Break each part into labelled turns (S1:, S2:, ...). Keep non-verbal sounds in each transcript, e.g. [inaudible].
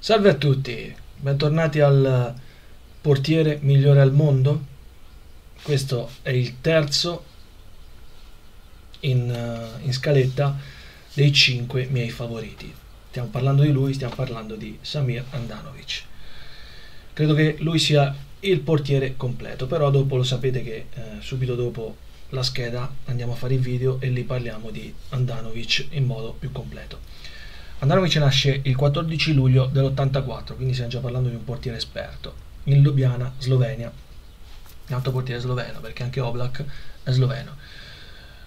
S1: Salve a tutti, bentornati al portiere migliore al mondo. Questo è il terzo in, in scaletta dei cinque miei favoriti. Stiamo parlando di lui, stiamo parlando di Samir Andanovic. Credo che lui sia il portiere completo, però dopo lo sapete che eh, subito dopo la scheda andiamo a fare il video e lì parliamo di Andanovic in modo più completo. Andanovic nasce il 14 luglio dell'84, quindi stiamo già parlando di un portiere esperto, in Ljubljana, Slovenia. Un altro portiere sloveno, perché anche Oblak è sloveno.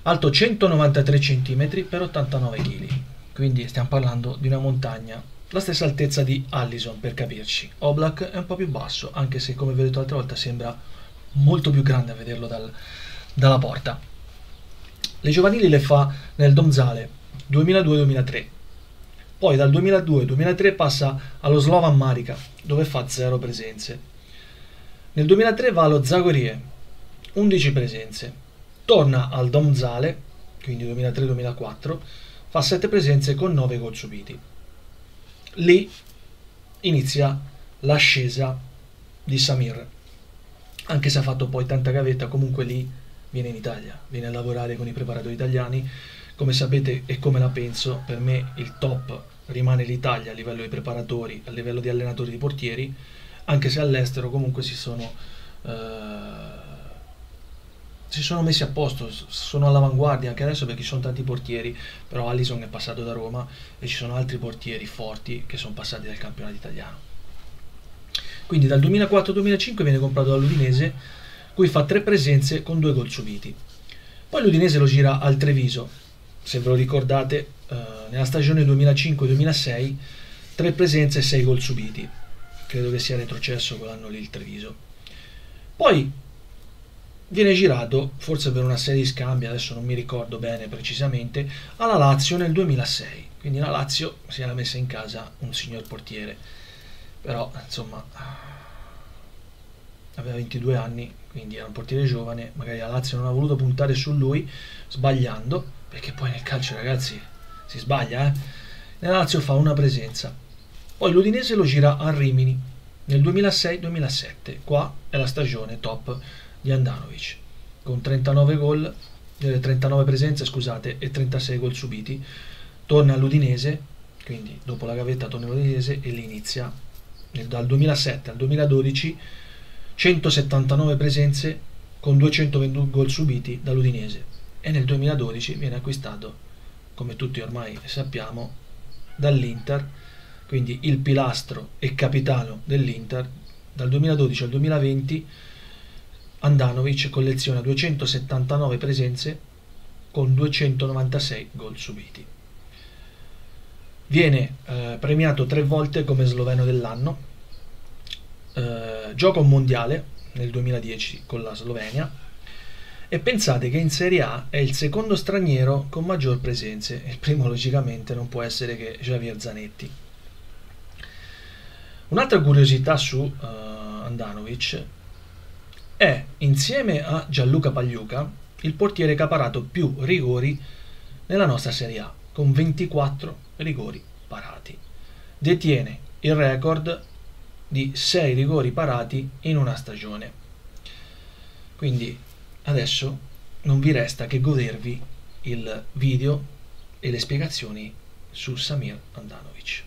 S1: Alto 193 cm per 89 kg, quindi stiamo parlando di una montagna la stessa altezza di Allison per capirci. Oblak è un po' più basso, anche se come vi ho detto l'altra volta sembra molto più grande a vederlo dal, dalla porta. Le giovanili le fa nel Domzale 2002-2003 poi dal 2002-2003 passa allo Slovan Marica, dove fa 0 presenze. Nel 2003 va allo Zagorie, 11 presenze. Torna al Domzale, quindi 2003-2004, fa 7 presenze con 9 gol subiti. Lì inizia l'ascesa di Samir. Anche se ha fatto poi tanta gavetta, comunque lì viene in Italia, viene a lavorare con i preparatori italiani. Come sapete e come la penso, per me il top rimane l'Italia a livello di preparatori, a livello di allenatori di portieri, anche se all'estero comunque si sono, eh, si sono messi a posto, sono all'avanguardia anche adesso perché ci sono tanti portieri, però Allison è passato da Roma e ci sono altri portieri forti che sono passati dal campionato italiano. Quindi dal 2004-2005 viene comprato dall'Udinese, cui fa tre presenze con due gol subiti. Poi l'Udinese lo gira al Treviso, se ve lo ricordate, eh, nella stagione 2005-2006 tre presenze e sei gol subiti. Credo che sia retrocesso quell'anno lì il Treviso. Poi viene girato, forse per una serie di scambi, adesso non mi ricordo bene precisamente, alla Lazio nel 2006. Quindi la Lazio si era messa in casa un signor portiere. Però, insomma, aveva 22 anni, quindi era un portiere giovane, magari la Lazio non ha voluto puntare su lui, sbagliando, perché poi nel calcio ragazzi si sbaglia, eh? Nella Lazio fa una presenza. Poi l'Udinese lo gira a Rimini nel 2006-2007. Qua è la stagione top di Andanovic, con 39 gol, eh, 39 presenze, scusate, e 36 gol subiti. Torna all'Udinese, quindi dopo la gavetta torna all'Udinese e lì inizia dal 2007 al 2012 179 presenze con 221 gol subiti dall'Udinese e nel 2012 viene acquistato come tutti ormai sappiamo, dall'Inter, quindi il pilastro e capitano dell'Inter, dal 2012 al 2020 Andanovic colleziona 279 presenze con 296 gol subiti. Viene eh, premiato tre volte come sloveno dell'anno, eh, gioca un mondiale nel 2010 con la Slovenia, e pensate che in Serie A è il secondo straniero con maggior presenze, il primo logicamente non può essere che Javier Zanetti. Un'altra curiosità su uh, Andanovic è, insieme a Gianluca Pagliuca, il portiere che ha parato più rigori nella nostra Serie A, con 24 rigori parati. Detiene il record di 6 rigori parati in una stagione. Quindi Adesso non vi resta che godervi il video e le spiegazioni su Samir Andanovic.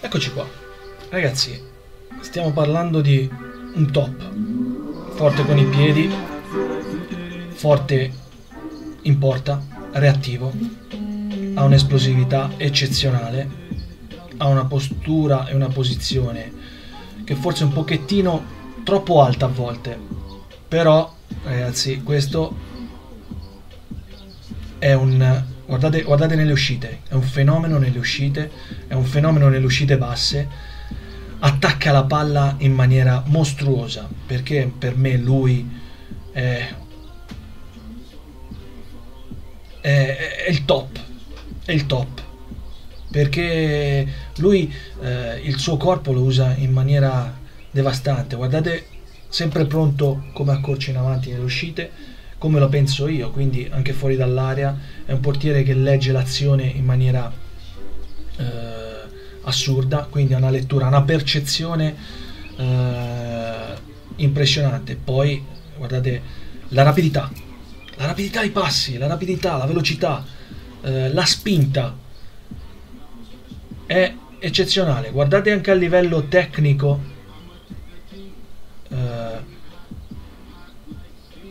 S1: Eccoci qua. Ragazzi, stiamo parlando di un top. Forte con i piedi, forte in porta, reattivo, ha un'esplosività eccezionale, ha una postura e una posizione che forse un pochettino troppo alta a volte. Però, ragazzi, questo è un... Guardate, guardate nelle uscite, è un fenomeno nelle uscite, è un fenomeno nelle uscite basse. Attacca la palla in maniera mostruosa, perché per me lui è, è, è il top, è il top perché lui eh, il suo corpo lo usa in maniera devastante. Guardate, sempre pronto come accorci in avanti nelle uscite, come lo penso io, quindi anche fuori dall'area. È un portiere che legge l'azione in maniera eh, assurda, quindi ha una lettura, una percezione eh, impressionante. Poi guardate la rapidità, la rapidità ai passi, la rapidità, la velocità, eh, la spinta è eccezionale. Guardate anche a livello tecnico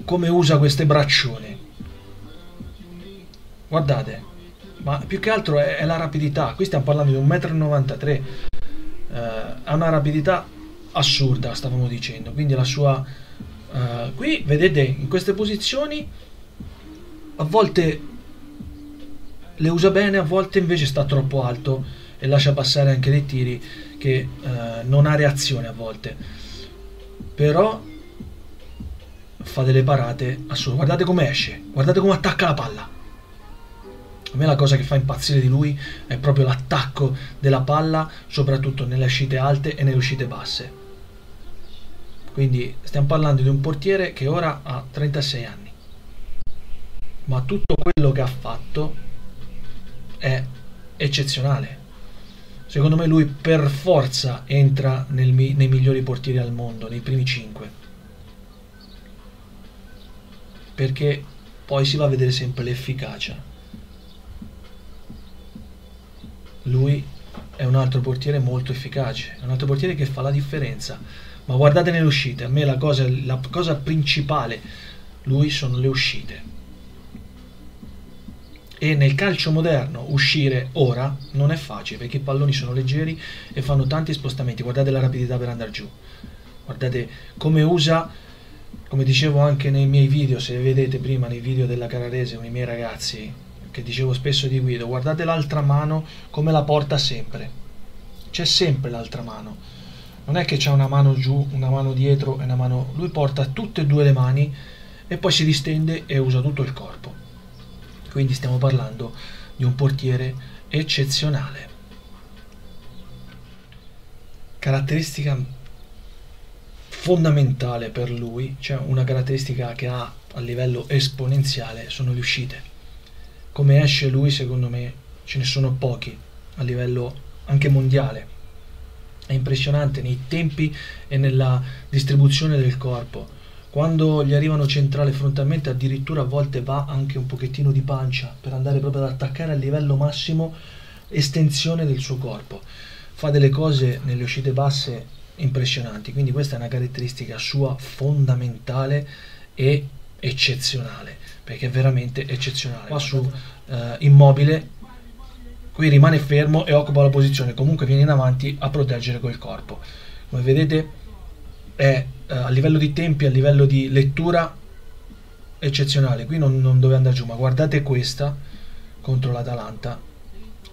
S1: come usa queste braccione. Guardate, ma più che altro è, è la rapidità. Qui stiamo parlando di 1,93 m. Eh, ha una rapidità assurda, stavamo dicendo. Quindi la sua... Eh, qui vedete in queste posizioni a volte le usa bene, a volte invece sta troppo alto e lascia passare anche dei tiri che eh, non ha reazione a volte. Però fa delle parate assurde. Guardate come esce, guardate come attacca la palla. A me la cosa che fa impazzire di lui è proprio l'attacco della palla, soprattutto nelle uscite alte e nelle uscite basse. Quindi stiamo parlando di un portiere che ora ha 36 anni. Ma tutto quello che ha fatto è eccezionale. Secondo me lui per forza entra nel, nei migliori portieri al mondo, nei primi 5 perché poi si va a vedere sempre l'efficacia. Lui è un altro portiere molto efficace, è un altro portiere che fa la differenza. Ma guardate nelle uscite, a me la cosa, la cosa principale, lui sono le uscite. E nel calcio moderno uscire ora non è facile perché i palloni sono leggeri e fanno tanti spostamenti. Guardate la rapidità per andare giù. Guardate come usa come dicevo anche nei miei video, se vedete prima nei video della Cararese con i miei ragazzi, che dicevo spesso di Guido, guardate l'altra mano come la porta sempre. C'è sempre l'altra mano. Non è che c'è una mano giù, una mano dietro e una mano... Lui porta tutte e due le mani e poi si distende e usa tutto il corpo. Quindi stiamo parlando di un portiere eccezionale. Caratteristica fondamentale per lui, cioè una caratteristica che ha a livello esponenziale, sono le uscite. Come esce lui, secondo me, ce ne sono pochi a livello anche mondiale. È impressionante nei tempi e nella distribuzione del corpo. Quando gli arrivano centrale frontalmente, addirittura a volte va anche un pochettino di pancia per andare proprio ad attaccare a livello massimo estensione del suo corpo. Fa delle cose nelle uscite basse impressionanti. Quindi questa è una caratteristica sua fondamentale e eccezionale, perché è veramente eccezionale. Qua su eh, immobile, qui rimane fermo e occupa la posizione, comunque viene in avanti a proteggere quel corpo. Come vedete è eh, a livello di tempi, a livello di lettura eccezionale. Qui non, non dove andare giù, ma guardate questa contro l'Atalanta,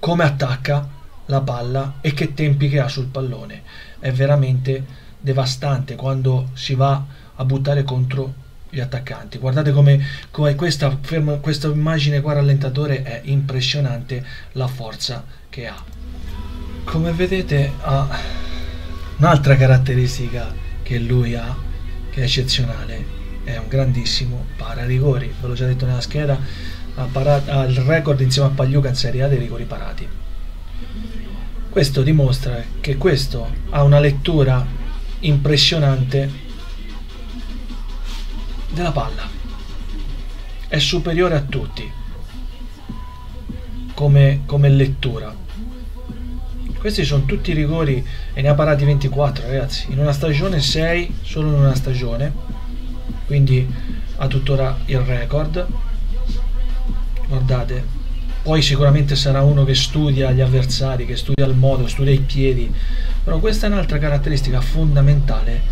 S1: come attacca la palla e che tempi che ha sul pallone. È veramente devastante quando si va a buttare contro gli attaccanti. Guardate come, come questa, questa immagine qua rallentatore è impressionante la forza che ha. Come vedete ha un'altra caratteristica che lui ha, che è eccezionale, è un grandissimo pararigori. Ve l'ho già detto nella scheda, ha, parato, ha il record insieme a Pagliuca in Serie A dei rigori parati questo dimostra che questo ha una lettura impressionante della palla. È superiore a tutti come, come lettura. Questi sono tutti i rigori e ne ha parati 24 ragazzi. In una stagione 6, solo in una stagione. Quindi ha tuttora il record. Guardate, poi sicuramente sarà uno che studia gli avversari, che studia il modo, studia i piedi, però questa è un'altra caratteristica fondamentale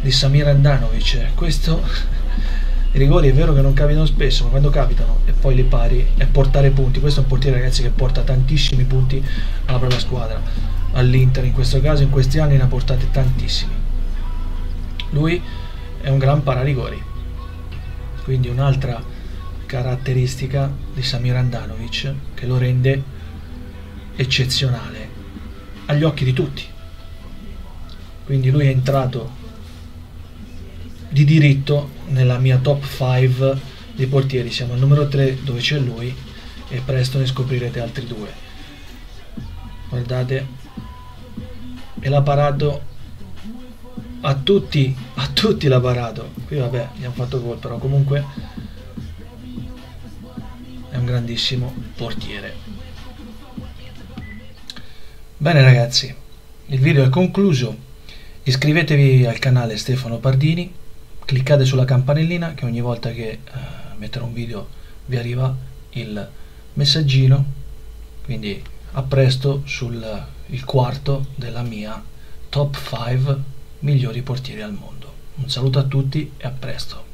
S1: di Samir Andanovic. Questo [laughs] i rigori è vero che non capitano spesso, ma quando capitano e poi li pari è portare punti. Questo è un portiere ragazzi che porta tantissimi punti alla propria squadra, all'Inter in questo caso in questi anni ne ha portate tantissimi. Lui è un gran pararigori. Quindi un'altra caratteristica di Samir Andanovic che lo rende eccezionale agli occhi di tutti. Quindi lui è entrato di diritto nella mia top 5 dei portieri, siamo al numero 3 dove c'è lui e presto ne scoprirete altri due. guardate e l'ha parato a tutti a tutti l'ha parato qui vabbè hanno fatto gol però comunque un grandissimo portiere. Bene ragazzi il video è concluso. Iscrivetevi al canale Stefano Pardini cliccate sulla campanellina che ogni volta che uh, metterò un video vi arriva il messaggino. Quindi a presto sul il quarto della mia top 5 migliori portieri al mondo. Un saluto a tutti e a presto